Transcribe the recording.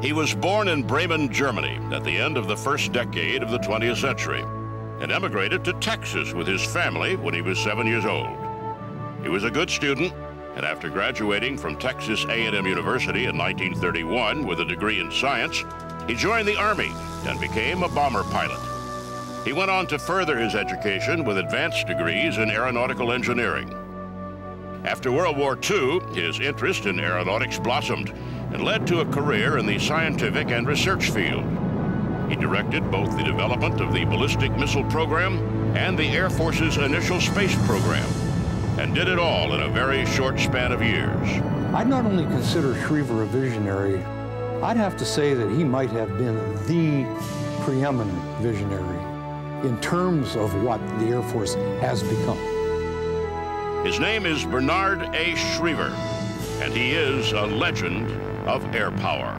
He was born in Bremen, Germany at the end of the first decade of the 20th century and emigrated to Texas with his family when he was seven years old. He was a good student, and after graduating from Texas A&M University in 1931 with a degree in science, he joined the Army and became a bomber pilot. He went on to further his education with advanced degrees in aeronautical engineering. After World War II, his interest in aeronautics blossomed and led to a career in the scientific and research field. He directed both the development of the ballistic missile program and the Air Force's initial space program, and did it all in a very short span of years. I'd not only consider Schriever a visionary, I'd have to say that he might have been the preeminent visionary in terms of what the Air Force has become. His name is Bernard A. Schriever, and he is a legend of air power.